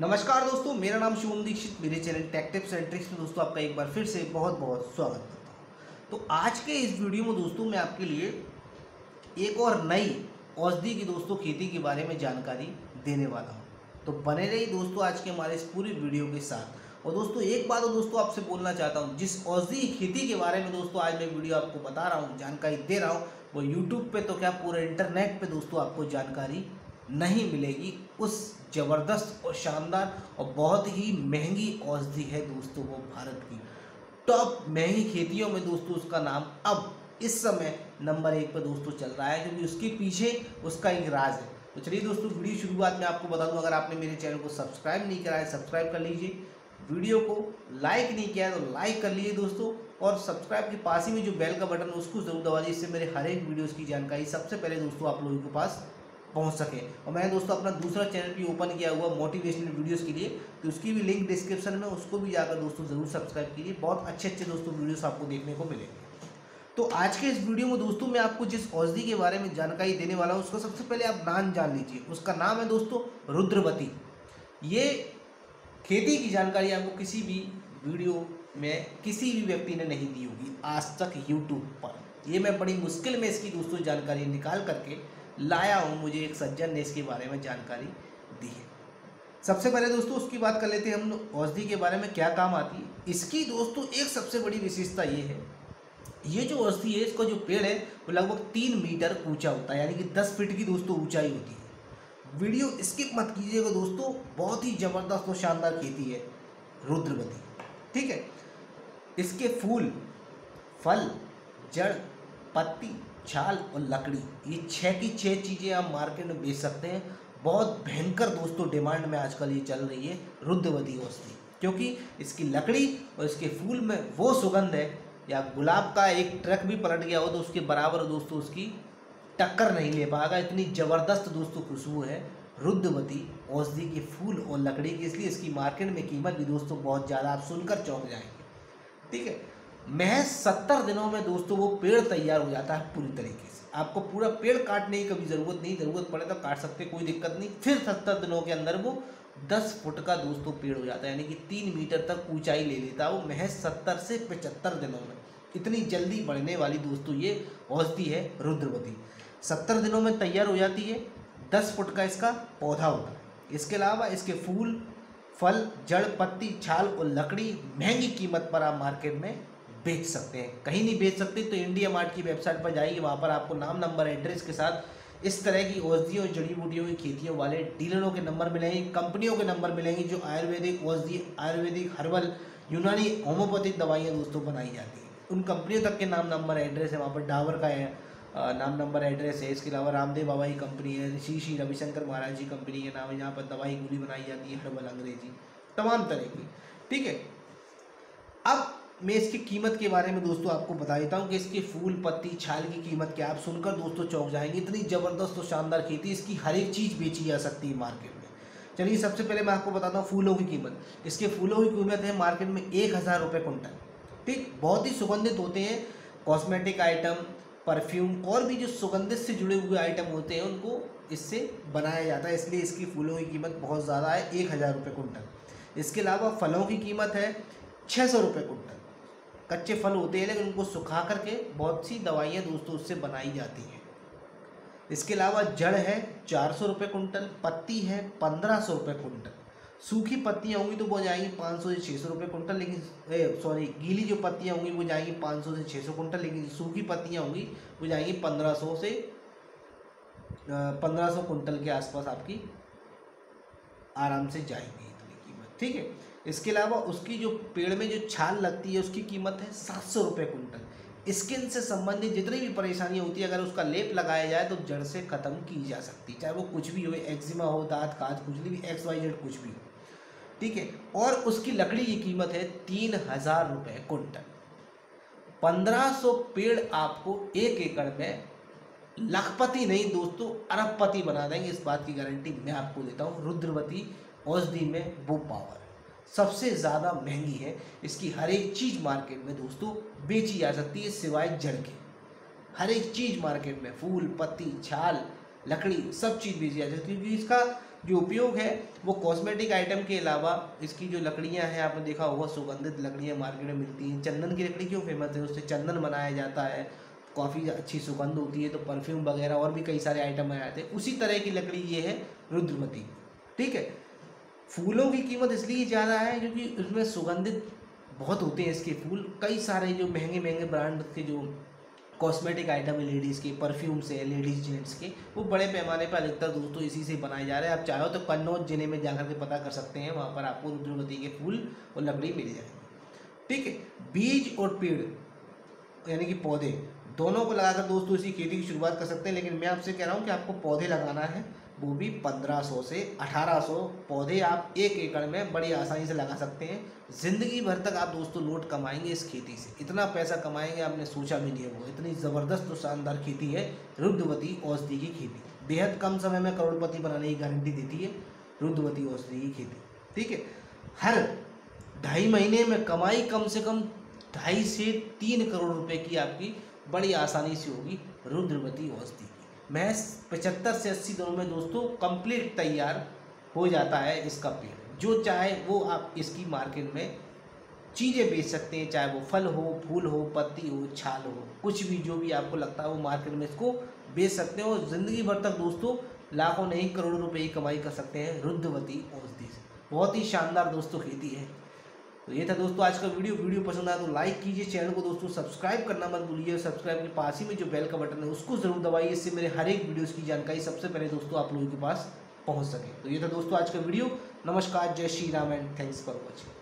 नमस्कार दोस्तों, मेरा नाम शिवम दीक्षित, मेरे channel tech tips and tricks में दोस्तों आपका एक बार फिर से बहुत बहुत स्वागत करता हूँ। तो आज के इस वीडियो में दोस्तों मैं आपके लिए एक और नई औषधि की दोस्तों खेती के बारे में जानकारी देने वाला हूँ। तो बने रही दोस्तों आज के हमारे इस पूरी वीडियो के साथ। और दोस्तों, एक बात दोस्तों आपसे बोलना चाहता हूँ, जिस औषधि खेती के बारे में दोस्तों आज मैं वीडियो आपको बता रहा हूँ, जानकारी दे रहा हूँ, वो यूट्यूब पे तो क्या पूरे इंटरनेट पे दोस्तों आपको जानकारी नहीं मिलेगी। उस ज़बरदस्त और शानदार और बहुत ही महँगी औषधि है दोस्तों वो भारत की। टॉप महँगी खेतियों में दोस्तों उसका नाम अब इस समय नंबर एक पर दोस्तों चल रहा है, क्योंकि उसके पीछे उसका एक राज है। तो चलिए दोस्तों, वीडियो शुरुआत में आपको बता दूँ, अगर आपने मेरे चैनल को सब्सक्राइब नहीं करा है, सब्सक्राइब कर लीजिए। वीडियो को लाइक नहीं किया है तो लाइक कर लीजिए दोस्तों, और सब्सक्राइब के पास ही में जो बेल का बटन है, उसको ज़रूर दबा दीजिए इससे मेरे हर एक वीडियोज़ की जानकारी सबसे पहले दोस्तों आप लोगों के पास पहुँच सके। और मैंने दोस्तों अपना दूसरा चैनल भी ओपन किया हुआ मोटिवेशनल वीडियोस के लिए तो उसकी भी लिंक डिस्क्रिप्शन में, उसको भी जाकर दोस्तों ज़रूर सब्सक्राइब कीजिए। बहुत अच्छे अच्छे दोस्तों वीडियोस आपको देखने को मिलेंगे। तो आज के इस वीडियो में दोस्तों मैं आपको जिस औषधि के बारे में जानकारी देने वाला हूँ, उसका सबसे पहले आप नाम जान लीजिए। उसका नाम है दोस्तों रुद्रवती। ये खेती की जानकारी आपको किसी भी वीडियो में, किसी भी व्यक्ति ने नहीं दी होगी आज तक यूट्यूब पर। ये मैं बड़ी मुश्किल में इसकी दोस्तों जानकारी निकाल करके लाया हूँ, मुझे एक सज्जन ने इसके बारे में जानकारी दी है। सबसे पहले दोस्तों, उसकी बात कर लेते हैं हम लोग औषधि के बारे में, क्या काम आती है। इसकी दोस्तों, एक सबसे बड़ी विशेषता ये है, ये जो औषधि है, इसका जो पेड़ है, वो लगभग तीन मीटर ऊँचा होता है, यानी कि दस फीट की दोस्तों ऊंचाई होती है। वीडियो स्किप मत कीजिएगा दोस्तों, बहुत ही ज़बरदस्त और शानदार खेती है, रुद्रवती। ठीक है? इसके फूल, फल, जड़, पत्ती छाल और लकड़ी, ये छः की छः चीज़ें आप मार्केट में बेच सकते हैं। बहुत भयंकर दोस्तों डिमांड में आजकल ये चल रही है रुद्रवती औषधि। क्योंकि इसकी लकड़ी और इसके फूल में वो सुगंध है, या गुलाब का एक ट्रक भी पलट गया हो तो उसके बराबर दोस्तों उसकी टक्कर नहीं ले पाएगा। इतनी ज़बरदस्त दोस्तों खुशबू है रुद्रवती औषधि के फूल और लकड़ी की। इसलिए इसकी मार्केट में कीमत भी दोस्तों बहुत ज़्यादा, आप सुनकर चौंक जाएँगे। ठीक है? महज सत्तर दिनों में दोस्तों वो पेड़ तैयार हो जाता है पूरी तरीके से। आपको पूरा पेड़ काटने की कभी ज़रूरत नहीं, ज़रूरत पड़े तो काट सकते, कोई दिक्कत नहीं। फिर सत्तर दिनों के अंदर वो दस फुट का दोस्तों पेड़ हो जाता है, यानी कि तीन मीटर तक ऊंचाई ले लेता है वो महज सत्तर से पचहत्तर दिनों में। इतनी जल्दी बढ़ने वाली दोस्तों ये औषधि है रुद्रवती। सत्तर दिनों में तैयार हो जाती है, दस फुट का इसका पौधा होता है। इसके अलावा इसके फूल, फल, जड़, पत्ती, छाल और लकड़ी महँगी कीमत पर आप मार्केट में बेच सकते हैं। कहीं नहीं बेच सकते तो इंडिया मार्ट की वेबसाइट पर जाइए, वहाँ पर आपको नाम नंबर एड्रेस के साथ इस तरह की औषधियों और जड़ी बूटियों की खेतियों वाले डीलरों के नंबर मिलेंगे कंपनियों के नंबर मिलेंगे, जो आयुर्वेदिक औषधि, आयुर्वेदिक हर्बल, यूनानी होम्योपैथिक दवाइयाँ दोस्तों बनाई जाती हैं। उन कंपनियों तक के नाम नंबर एड्रेस है, वहाँ पर डावर का है नाम नंबर एड्रेस है। इसके अलावा रामदेव बाबा की कंपनी है, श्री श्री रविशंकर महाराज जी कंपनी के नाम है, जहाँ पर दवाई, गोली बनाई जाती है, हर्बल अंग्रेज़ी, तमाम तरह की। ठीक है? मैं इसकी कीमत के बारे में दोस्तों आपको बता देता हूँ कि इसकी फूल पत्ती, छाल की कीमत क्या आप सुनकर दोस्तों चौंक जाएँगे। इतनी ज़बरदस्त और शानदार खेती इसकी हर एक चीज़ बेची जा सकती है मार्केट में। चलिए, सबसे पहले मैं आपको बताता हूँ फूलों की कीमत। इसके फूलों की कीमत है मार्केट में एक हज़ार रुपये कुंटल ठीक, बहुत ही सुगंधित होते हैं कॉस्मेटिक आइटम परफ्यूम और भी जो सुगंधित से जुड़े हुए आइटम होते हैं, उनको इससे बनाया जाता है। इसलिए इसकी फूलों की कीमत बहुत ज़्यादा है, एक हज़ार रुपये कुंटल इसके अलावा फलों की कीमत है छः सौ रुपये कुंटल कच्चे फल होते हैं, लेकिन उनको सुखा करके बहुत सी दवाइयाँ दोस्तों उससे बनाई जाती हैं। इसके अलावा जड़ है चार सौ रुपये कुंटल, पत्ती है पंद्रह सौ रुपये कुंटल। सूखी पत्तियाँ होंगी तो वो जाएँगी पाँच सौ से छः सौ रुपये कुंटल, लेकिन सॉरी गीली जो पत्तियाँ होंगी वो जाएँगी पाँच सौ से छः सौ कुंटल, लेकिन सूखी पत्तियाँ होंगी वो जाएँगी पंद्रह सौ से पंद्रह सौ कुंटल के आसपास आपकी आराम से जाएँगी। ठीक है? इसके अलावा उसकी जो पेड़ में जो छाल लगती है, उसकी कीमत है सात सौ रुपये कुंटल स्किन से संबंधित जितनी भी परेशानी होती है, अगर उसका लेप लगाया जाए तो जड़ से ख़त्म की जा सकती है। चाहे वो कुछ भी हो, एक्जिमा हो, दांत काज खुजली भी एक्स वाई जेड कुछ भी हो। ठीक है? और उसकी लकड़ी की कीमत है तीन हज़ार रुपये कुंटल पंद्रह सौ पेड़ आपको एक एकड़ में लखपति नहीं, दोस्तों, अरबपति बना देंगे। इस बात की गारंटी मैं आपको देता हूँ। रुद्रवती औषधि में वो पावर सबसे ज़्यादा महँगी है। इसकी हर एक चीज़ मार्केट में दोस्तों बेची जा सकती है सिवाय जड़ के। हर एक चीज़ मार्केट में फूल, पत्ती, छाल, लकड़ी सब चीज़ बेची जा सकती है क्योंकि इसका जो उपयोग है वो कॉस्मेटिक आइटम के अलावा इसकी जो लकड़ियाँ हैं, आपने देखा होगा, सुगंधित लकड़ियाँ मार्केट में मिलती हैं। चंदन की लकड़ी क्यों फ़ेमस है? उससे चंदन बनाया जाता है। काफ़ी अच्छी सुगंध होती है तो परफ्यूम वगैरह और भी कई सारे आइटम बनाए जाते हैं। उसी तरह की लकड़ी ये है रुद्रमती। ठीक है? फूलों की कीमत इसलिए ज़्यादा है क्योंकि उसमें सुगंधित बहुत होते हैं इसके फूल। कई सारे जो महँगे महँगे ब्रांड के जो कॉस्मेटिक आइटम है लेडीज़ के परफ्यूम्स है लेडीज़ जेंट्स के, वो बड़े पैमाने पर अधिकतर दोस्तों इसी से बनाए जा रहे हैं। आप चाहो तो कन्नौज ज़िले में जाकर के पता कर सकते हैं, वहाँ पर आपको रुद्रवती के फूल और लकड़ी मिल जाएगी। ठीक है, बीज और पेड़, यानी कि पौधे, दोनों को लगाकर दोस्तों इसी खेती की शुरुआत कर सकते हैं, लेकिन मैं आपसे कह रहा हूँ कि आपको पौधे लगाना है वो भी 1500 से 1800 पौधे आप एक एकड़ में बड़ी आसानी से लगा सकते हैं। ज़िंदगी भर तक आप दोस्तों लोट कमाएँगे इस खेती से। इतना पैसा कमाएँगे आपने सोचा भी नहीं है वो। इतनी ज़बरदस्त और शानदार खेती है रुद्रवती औषधि की खेती। बेहद कम समय में करोड़पति बनाने की गारंटी देती है रुद्रवती औषधि की खेती। ठीक है? हर ढाई महीने में कमाई कम से कम ढाई से तीन करोड़ रुपए की आपकी बड़ी आसानी से होगी रुद्रवती औषधि। महज पचहत्तर से अस्सी दिनों में दोस्तों कंप्लीट तैयार हो जाता है इसका पेड़। जो चाहे वो आप इसकी मार्केट में चीज़ें बेच सकते हैं, चाहे वो फल हो, फूल हो, पत्ती हो, छाल हो, कुछ भी जो भी आपको लगता है वो मार्केट में इसको बेच सकते हैं और ज़िंदगी भर तक दोस्तों लाखों नहीं करोड़ों रुपए की कमाई कर सकते हैं रुद्रवती औषधि से। बहुत ही शानदार दोस्तों खेती है। तो ये था दोस्तों, आज का वीडियो। वीडियो पसंद आया तो लाइक कीजिए चैनल को दोस्तों सब्सक्राइब करना मत भूलिए सब्सक्राइब के पास ही में जो बेल का बटन है, उसको ज़रूर दबाइए। इससे मेरे हर एक वीडियोस की जानकारी सबसे पहले दोस्तों आप लोगों के पास पहुँच सके। तो ये था दोस्तों आज का वीडियो। नमस्कार, जय Shri Ram and thanks for watching